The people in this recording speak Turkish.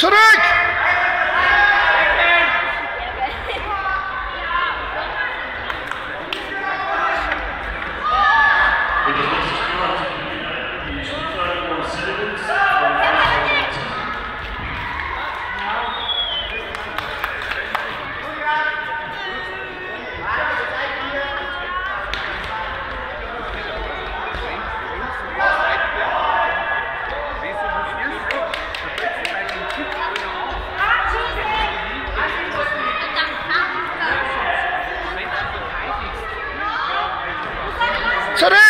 Sürük! বছরে